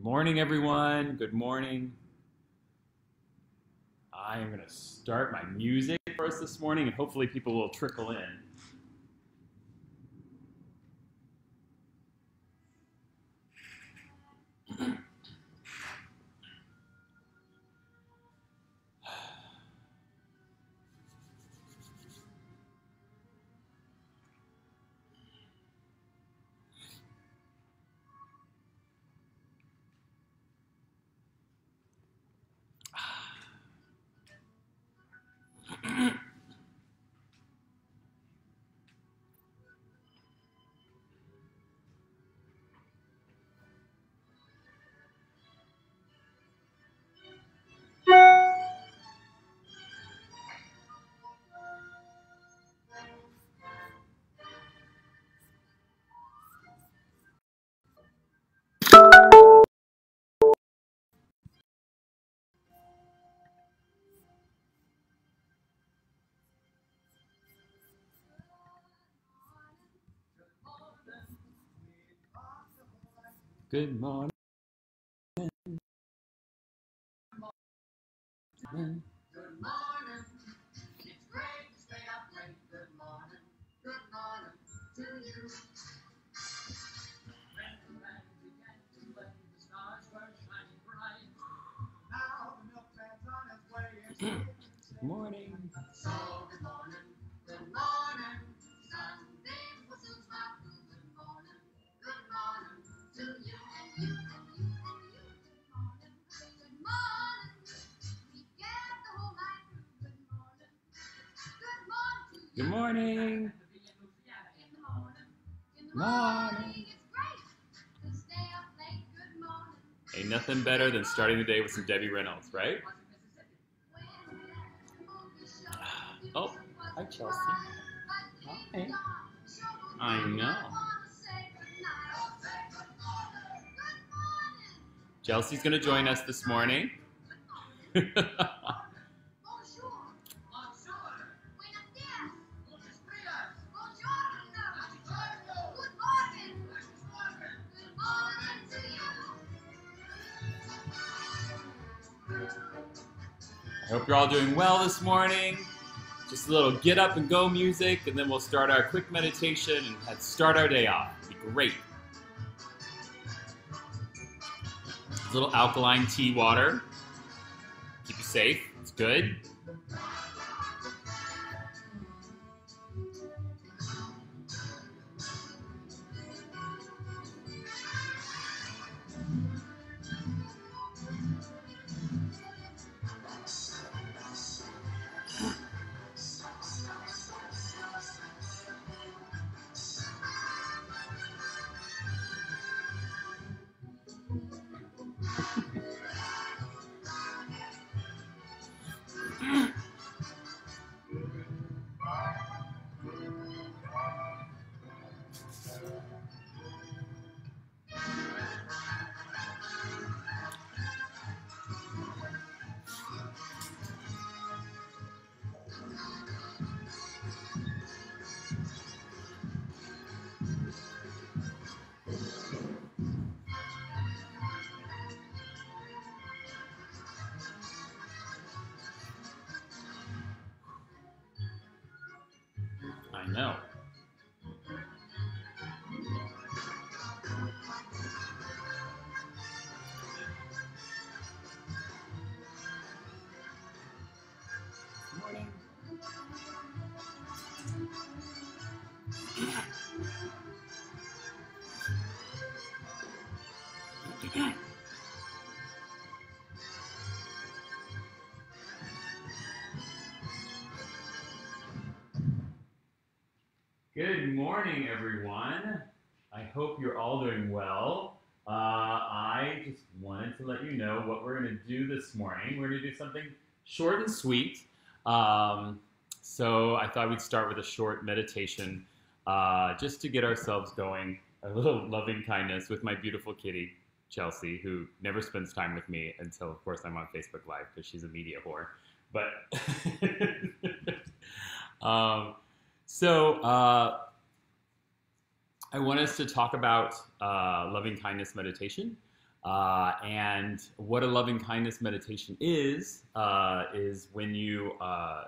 Good morning, everyone. Good morning. I am going to start my music for us this morning, and hopefully, people will trickle in. Good morning. Good morning. It's great to stay up late. Good morning. Good morning to you. When the began to the stars were shining bright. Now the on his way. Good morning. so late. Good morning. Ain't nothing better than starting the day with some Debbie Reynolds, right? Oh, hi, Chelsea. Hi. I know. Chelsea's going to join us this morning. hope you're all doing well this morning. Just a little get up and go music, and then we'll start our quick meditation and start our day off. It'll be great. A little alkaline tea water. Keep you safe. It's good. I Good morning, everyone. I hope you're all doing well. Uh, I just wanted to let you know what we're going to do this morning. We're going to do something short and sweet. Um, so I thought we'd start with a short meditation uh, just to get ourselves going. A little loving kindness with my beautiful kitty, Chelsea, who never spends time with me until, of course, I'm on Facebook Live because she's a media whore. But um, so uh, I want us to talk about uh, loving kindness meditation. Uh, and what a loving kindness meditation is, uh, is when you uh,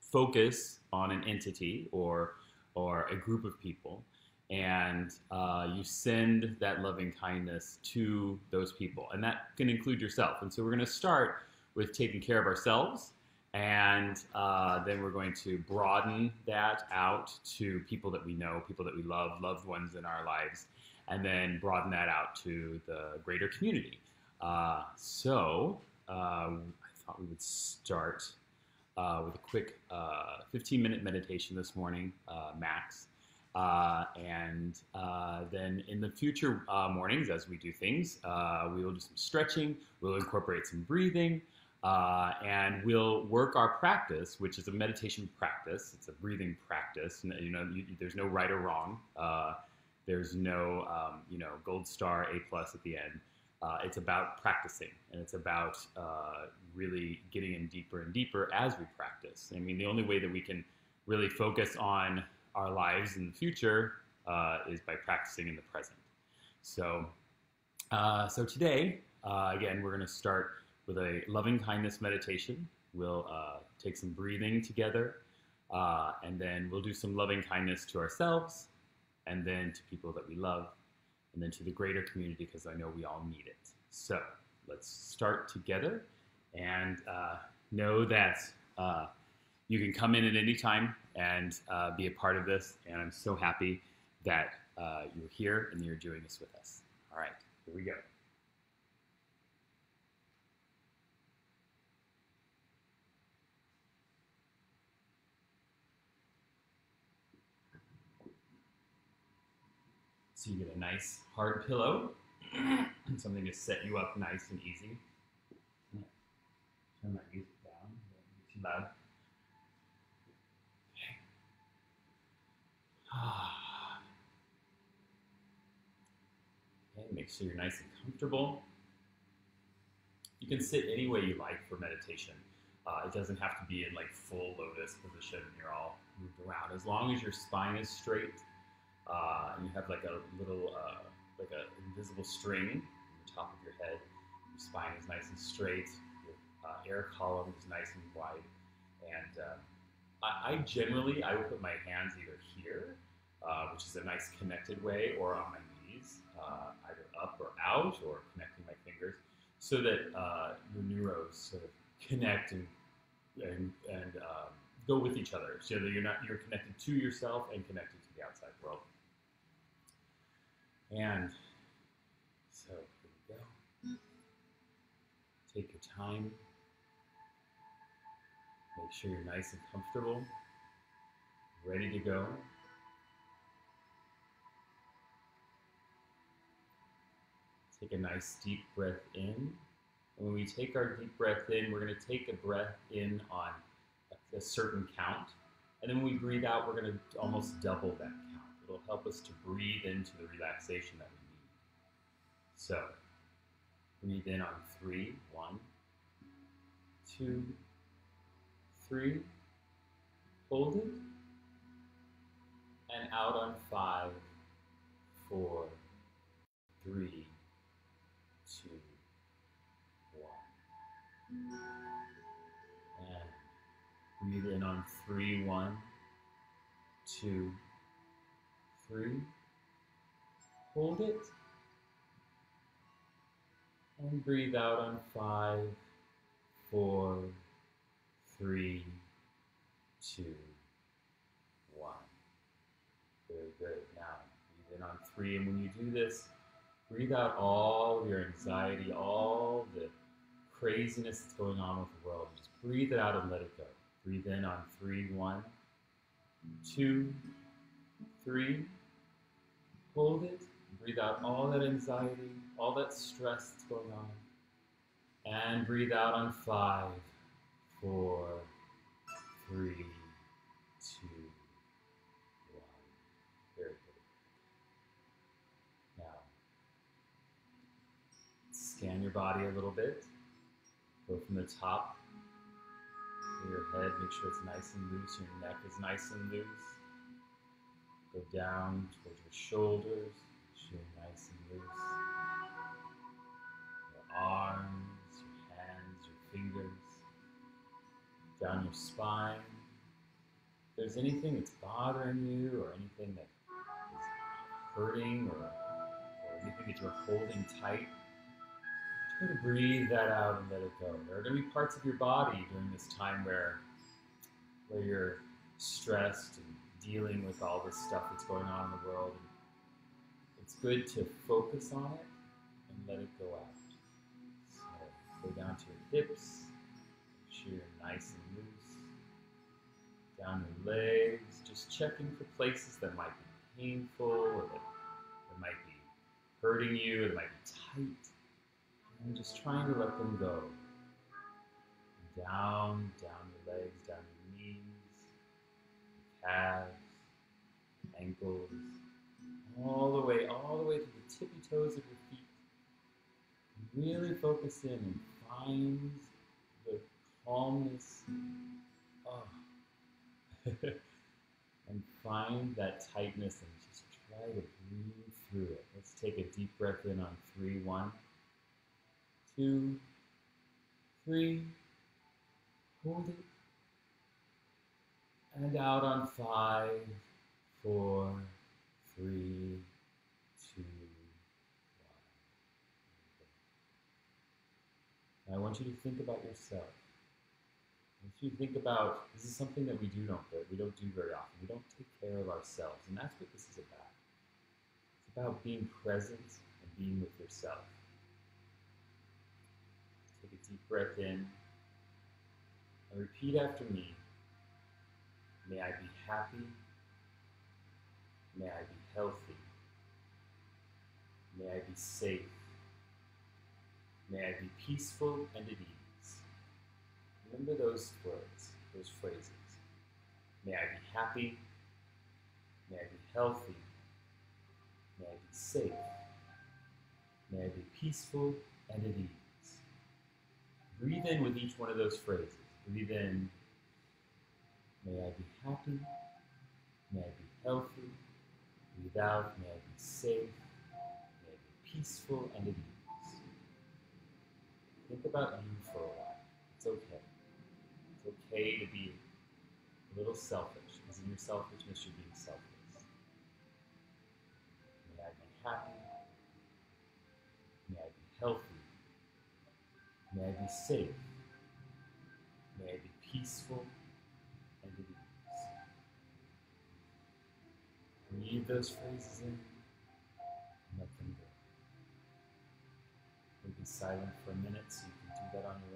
focus on an entity or, or a group of people and uh, you send that loving kindness to those people. And that can include yourself. And so we're going to start with taking care of ourselves. And uh, then we're going to broaden that out to people that we know, people that we love, loved ones in our lives, and then broaden that out to the greater community. Uh, so um, I thought we would start uh, with a quick 15 minute meditation this morning, uh, max. Uh, and uh, then in the future uh, mornings, as we do things, uh, we will do some stretching, we'll incorporate some breathing, uh, and we'll work our practice, which is a meditation practice. It's a breathing practice. You know, you, there's no right or wrong. Uh, there's no, um, you know, gold star, A plus at the end. it's about practicing, and it's about really getting in deeper and deeper as we practice. I mean, the only way that we can really focus on our lives in the future uh, is by practicing in the present. So, uh, so today, uh, again, we're going to start with a loving kindness meditation. We'll uh, take some breathing together, uh, and then we'll do some loving kindness to ourselves, and then to people that we love, and then to the greater community because I know we all need it. So, let's start together and uh, know that you can come in at any time and uh, be a part of this. And I'm so happy that uh, you're here and you're doing this with us. All right, here we go. So you get a nice hard pillow, and something to set you up nice and easy. Turn my music down, too loud. Okay, make sure you're nice and comfortable. You can sit any way you like for meditation. Uh, it doesn't have to be in like full lotus position. and You're all moved around. As long as your spine is straight uh, and you have like a little, uh, like an invisible string on the top of your head, your spine is nice and straight. Your uh, air column is nice and wide. And um, I, I generally, I would put my hands either here uh, which is a nice connected way, or on my knees, uh, either up or out, or connecting my fingers, so that uh, your neuros sort of connect and and, and um, go with each other, so that you're not you're connected to yourself and connected to the outside world. And so here we go. Take your time. Make sure you're nice and comfortable, ready to go. Take a nice deep breath in. And when we take our deep breath in, we're going to take a breath in on a certain count. And then when we breathe out, we're going to almost double that. It'll help us to breathe into the relaxation that we need. So, breathe in on three. One, two, three. Hold it. And out on five, four, three, two, one. And breathe in on three, one, two, three. Hold it. And breathe out on five, four, three, two, one. Very good. Now, breathe in on three. And when you do this, breathe out all your anxiety, all the craziness that's going on with the world. Just breathe it out and let it go. Breathe in on three, one, two, three. Hold it. Breathe out all that anxiety, all that stress that's going on. And breathe out on five, four, three, two, one. Very good. Now, scan your body a little bit. Go from the top your head, make sure it's nice and loose. Your neck is nice and loose. Go down towards your shoulders, feel nice and loose. Your arms, your hands, your fingers. Down your spine. If there's anything that's bothering you or anything that is hurting or, or anything that you're holding tight, Try to breathe that out and let it go. There are going to be parts of your body during this time where, where you're stressed and dealing with all this stuff that's going on in the world. It's good to focus on it and let it go out. So go down to your hips, make sure you're nice and loose. Down your legs, just checking for places that might be painful or that, that might be hurting you, that might be tight. And just trying to let them go. Down, down your legs, down your calves, ankles, all the way, all the way to the tippy toes of your feet. Really focus in and find the calmness. Oh. and find that tightness and just try to breathe through it. Let's take a deep breath in on three, one, two, three. Hold it. And out on five, four, three, two, one. Now I want you to think about yourself. I want you to think about this is something that we do not that we don't do very often. We don't take care of ourselves, and that's what this is about. It's about being present and being with yourself. Take a deep breath in and repeat after me. May I be happy. May I be healthy. May I be safe. May I be peaceful and at ease. Remember those words, those phrases. May I be happy. May I be healthy. May I be safe. May I be peaceful and at ease. Breathe in with each one of those phrases. Breathe in. May I be happy. May I be healthy. Breathe out. May I be safe. May I be peaceful and at ease. Think about you for a while. It's okay. It's okay to be a little selfish, because in your selfishness, you're being selfless. May I be happy. May I be healthy. May I be safe. May I be peaceful Breathe those phrases in and let them go. We'll be silent for a minute so you can do that on your own.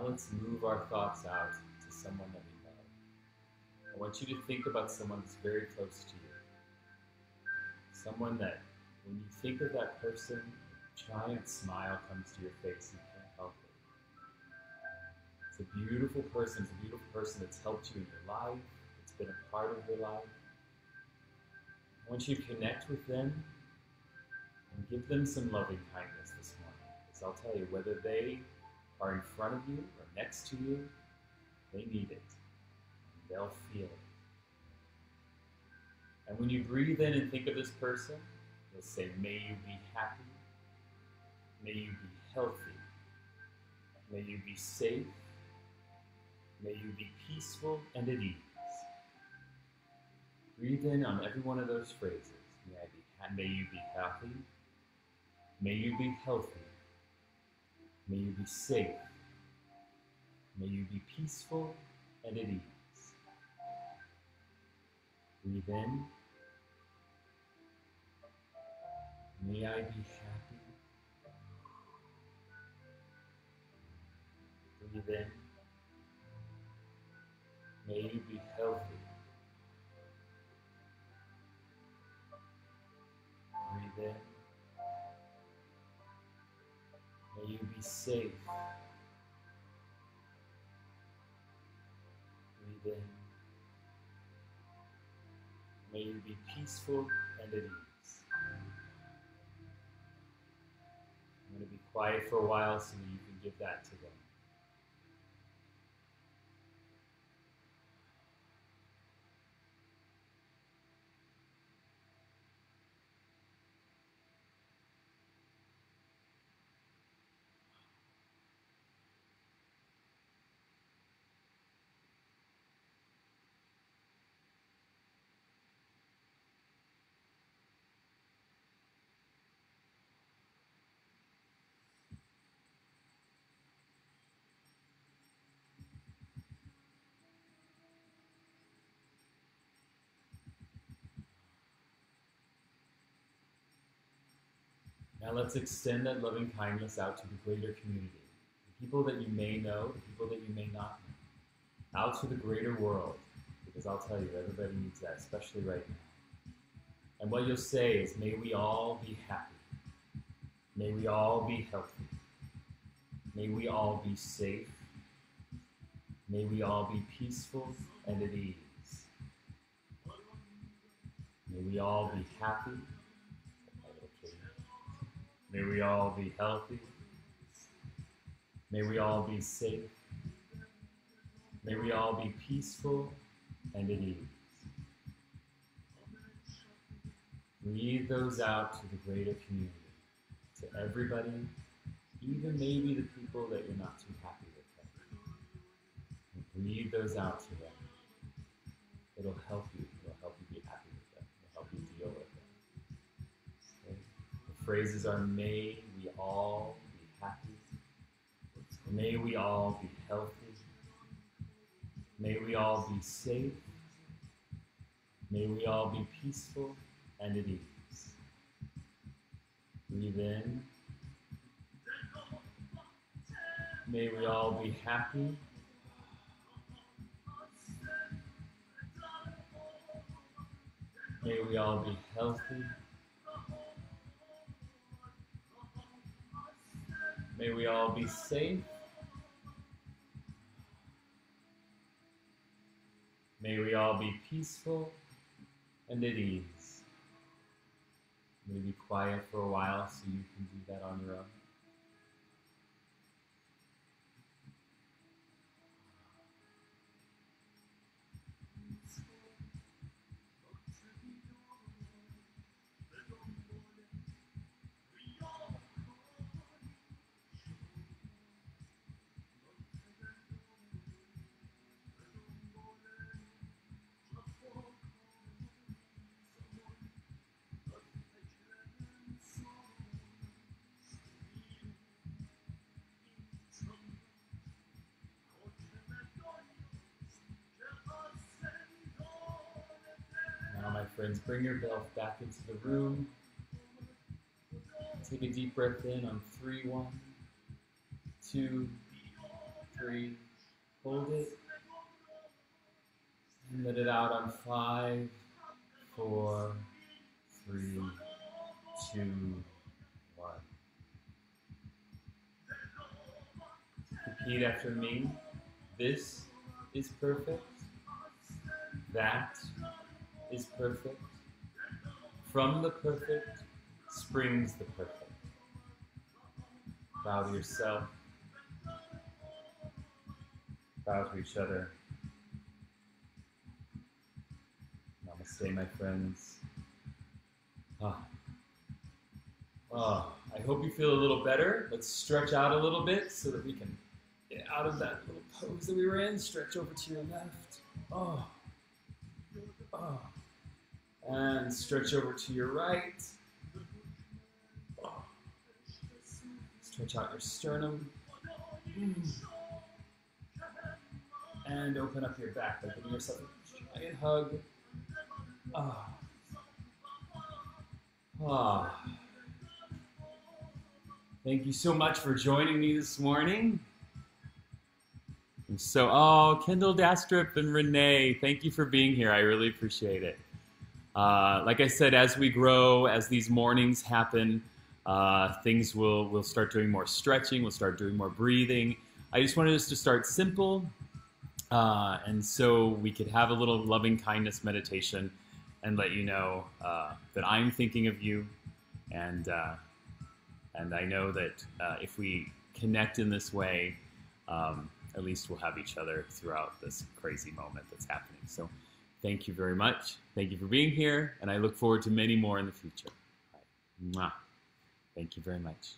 Now let's move our thoughts out to someone that we love. I want you to think about someone that's very close to you. Someone that, when you think of that person, a giant smile comes to your face and you can't help it. It's a beautiful person. It's a beautiful person that's helped you in your life. It's been a part of your life. I want you to connect with them and give them some loving kindness this morning. Because I'll tell you, whether they are in front of you or next to you, they need it. They'll feel it. And when you breathe in and think of this person, you'll say, May you be happy. May you be healthy. May you be safe. May you be peaceful and at ease. Breathe in on every one of those phrases. May, I be may you be happy. May you be healthy. May you be safe. May you be peaceful and at ease. Breathe in. May I be happy. Breathe in. May you be healthy. Breathe in. May be safe. In. May you be peaceful and at ease. I'm going to be quiet for a while so that you can give that to Now let's extend that loving kindness out to the greater community, the people that you may know, the people that you may not know, out to the greater world, because I'll tell you, everybody needs that, especially right now. And what you'll say is, may we all be happy. May we all be healthy. May we all be safe. May we all be peaceful and at ease. May we all be happy. May we all be healthy. May we all be safe. May we all be peaceful and at ease. Breathe those out to the greater community, to everybody, even maybe the people that you're not too happy with. Breathe those out to them. It'll help you be happy with them. It'll help you deal with them. Okay? The phrases are may we all be happy. May we all be healthy. May we all be safe. May we all be peaceful and at ease. Breathe in. May we all be happy. May we all be healthy. May we all be safe. May we all be peaceful and at ease. May be quiet for a while so you can do that on your own. Friends, bring your belt back into the room. Take a deep breath in on three. One, two, three. Hold it. And let it out on five, four, three, two, one. Repeat after me. This is perfect. That is perfect. From the perfect springs the perfect. Bow to yourself. Bow to each other. Namaste, my friends. Ah. Ah, I hope you feel a little better. Let's stretch out a little bit so that we can get out of that little pose that we were in. Stretch over to your left. Oh. Oh. And stretch over to your right. Stretch out your sternum. And open up your back by giving yourself a giant hug. Ah. Ah. Thank you so much for joining me this morning. And so, oh, Kendall Dastrup and Renee, thank you for being here. I really appreciate it. Uh, like I said, as we grow, as these mornings happen, uh, things will will start doing more stretching. We'll start doing more breathing. I just wanted us to start simple, uh, and so we could have a little loving kindness meditation, and let you know uh, that I'm thinking of you, and uh, and I know that if we connect in this way, um, at least we'll have each other throughout this crazy moment that's happening. So. Thank you very much. Thank you for being here, and I look forward to many more in the future. Mwah. Thank you very much.